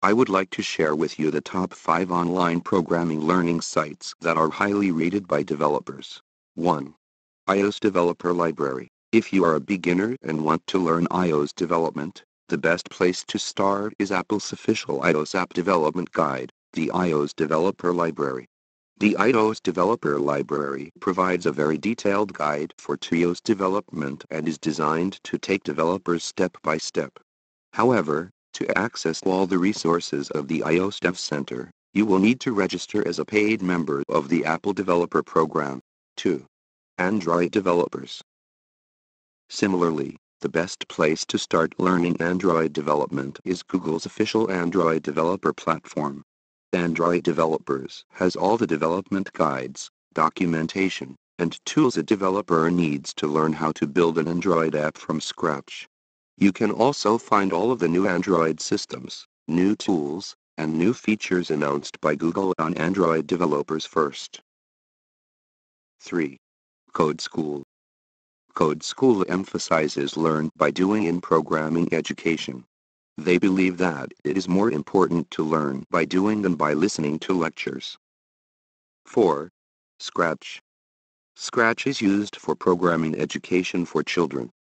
I would like to share with you the top 5 online programming learning sites that are highly rated by developers. 1. iOS Developer Library. If you are a beginner and want to learn iOS development, the best place to start is Apple's official iOS App Development Guide, the iOS Developer Library. The iOS Developer Library provides a very detailed guide for iOS development and is designed to take developers step by step. However, to access all the resources of the iOS Dev Center, you will need to register as a paid member of the Apple Developer Program. 2. Android Developers Similarly, the best place to start learning Android development is Google's official Android developer platform. Android Developers has all the development guides, documentation, and tools a developer needs to learn how to build an Android app from scratch. You can also find all of the new Android systems, new tools, and new features announced by Google on Android Developers First. 3. Code School Code School emphasizes learn by doing in programming education. They believe that it is more important to learn by doing than by listening to lectures. 4. Scratch. Scratch is used for programming education for children.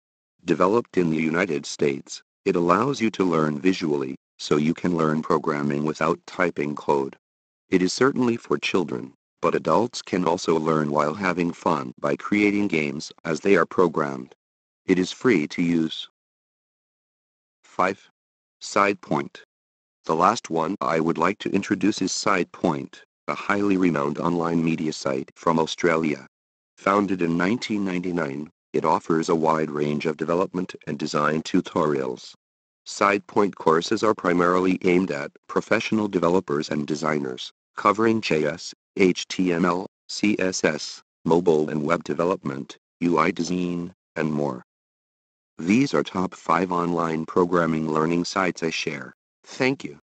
Developed in the United States, it allows you to learn visually, so you can learn programming without typing code. It is certainly for children, but adults can also learn while having fun by creating games as they are programmed. It is free to use. 5. SitePoint. The last one I would like to introduce is SitePoint, a highly renowned online media site from Australia. Founded in 1999, it offers a wide range of development and design tutorials. SitePoint courses are primarily aimed at professional developers and designers, covering JS, HTML, CSS, mobile and web development, UI design, and more. These are top 5 online programming learning sites I share. Thank you.